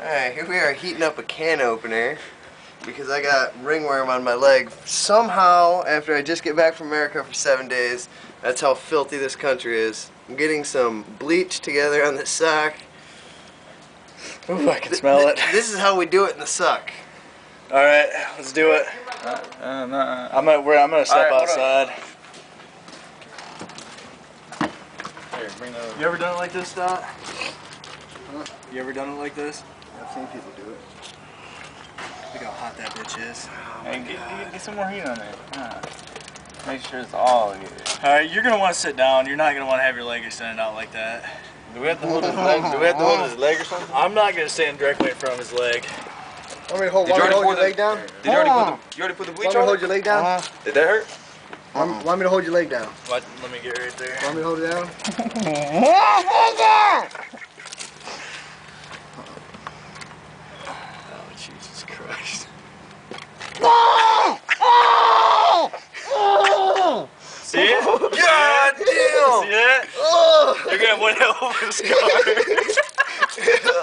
Alright, here we are heating up a can opener because I got ringworm on my leg. Somehow, after I just get back from America for seven days, that's how filthy this country is. I'm getting some bleach together on the sock. Ooh, I can smell it. This is how we do it in the suck. All right, let's do it. Uh, nah. I'm gonna, I'm gonna step All right, hold outside. Here, bring that. You ever done it like this, Dot? You ever done it like this? I've seen people do it. Look how hot that bitch is. Hey, get, get, get some more heat on there. Ah. Make sure it's all good. All right, you're gonna want to sit down. You're not gonna want to have your leg extended out like that. Do we have to hold his leg? Do we have to hold his leg or something? I'm not gonna stand directly in front of his leg. Want me to hold, Did you want me to already hold your the- leg down? Did you already put the you already put the bleach Want me to on? hold your leg down? Did that hurt? Want, want me to hold your leg down? What? Let me get right there. Want me to hold it down? Oh Jesus Christ! See it? God See damn! it? Oh! You're gonna have one hell of a scar.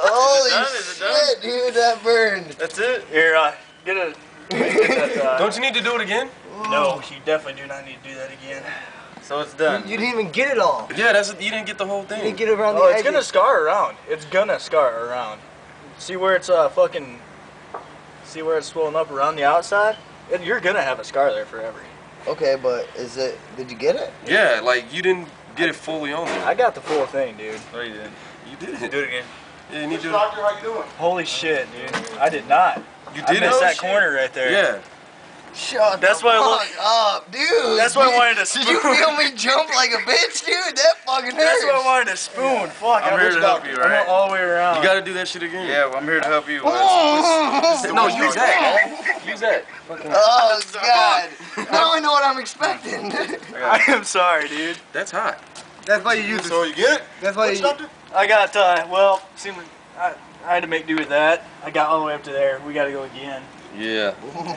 Holy done? Is it done? shit, dude, that burned. That's it. Here, uh, get a. Get that, uh, Don't you need to do it again? No, you definitely do not need to do that again. So it's done. You didn't even get it all. Yeah, that's you didn't get the whole thing. You didn't get it around Oh, the it's edges. gonna scar around. It's gonna scar around. See where it's uh fucking. See where it's swollen up around the outside? It, you're gonna have a scar there forever. Okay, but is it? Did you get it? Yeah, like you didn't get it fully on there. I got the full thing, dude. No, you didn't. You did. Do it again. Yeah, you need to. how you doing? Holy shit, dude. I did not. You I did missed it. that corner right there. Yeah. Shut That's the why I fuck up, dude. That's why I wanted to Did you spoon. feel me jump like a bitch, dude? That fucking hurts. That's why I wanted to spoon. Fuck, I'm I here to help you, I went right? all the way around. You gotta do that shit again. Yeah, well, I'm here to help you. No, use that. Use that. Oh god. Now I know what I'm expecting. I am sorry, dude. That's hot. That's why you use it. So you get it? That's why you. I got, uh, well, seemed like I, I had to make do with that. I got all the way up to there. We gotta go again. Yeah.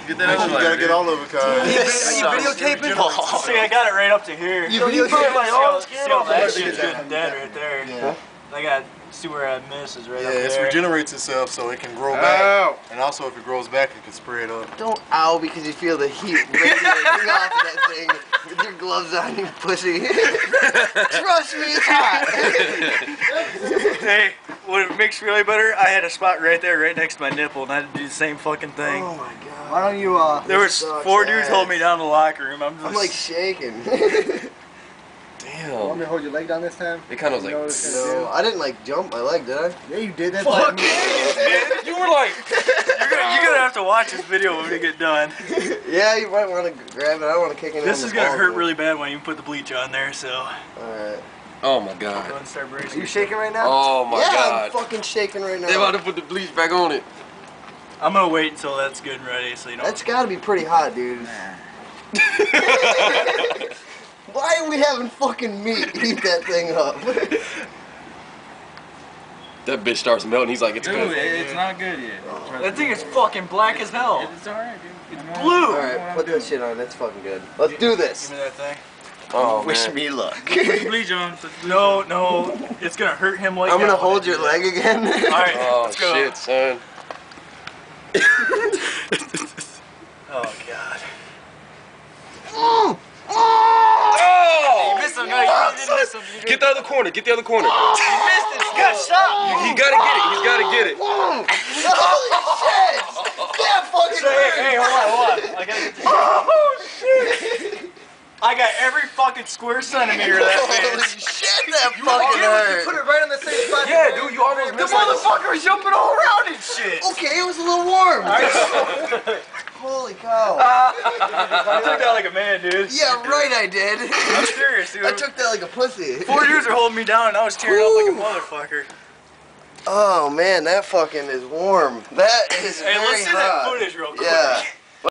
Get that other leg, dude. all over, Kyle. Are you videotaping? See, I got it right up to here. You videotaping my See arm? how- See how that shit's good dead right there. Yeah. I got, see where I miss is right Yeah, up it regenerates itself so it can grow back. And also, if it grows back, it can spread up. Don't ow because you feel the heat radiating off of that thing with your gloves on, you pussy. Trust me, it's hot. Hey, what makes me really better, I had a spot right there, right next to my nipple, and I had to do the same fucking thing. Oh my god. Why don't you, uh. there was sucks four dudes ass. holding me down in the locker room. I'm just I'm like shaking. Damn. Want me to hold your leg down this time? It kind of was like. no, I didn't like jump my leg, did I? Yeah, you did. That's Fuck like yeah, You were like. You're gonna, you're gonna have to watch this video when we get done. Yeah, you might want to grab it. I don't want to kick it. This in is gonna hurt man. really bad when you put the bleach on there, so Alright. Oh my god. and start Are you shaking right now? Oh my yeah, god. Yeah, I'm fucking shaking right now. They about to put the bleach back on it. I'm gonna wait until that's good and ready, so you don't. That's gotta be pretty hot, dude. Why are we having fucking meat heat that thing up? That bitch starts melting. He's like, it's Dude, good. it's not good yet. Oh. that thing is fucking black as hell. It's alright, dude. It's blue. Alright, put that shit on. That's fucking good. Let's do this. Give me that thing. Oh Wish man. me luck. bleach on. No, no, it's gonna hurt him like I'm gonna that when I hold your leg again. Alright, Oh let's go. shit, son. Oh god. Oh! You missed him. No, you didn't miss him. You, Get the other corner. Get the other corner. you missed it. You got shot. He gotta get it. He's gotta get it. Holy shit! That fucking So, hey, hey, hold on, hold on. I gotta get this. Oh shit! I got every fucking square centimeter of that Holy bitch. shit, that fucking hurt! it right on the same spot. Yeah, dude, you almost The missed it. motherfucker was jumping all around and shit. Okay, it was a little warm. Holy cow. I took that like a man, dude. Yeah, right, I did. I'm serious, dude. I took that like a pussy. Four dudes are holding me down and I was tearing up like a motherfucker. Oh man, that fucking is warm. That is Hey, very let's see hot. that footage real quick. Yeah.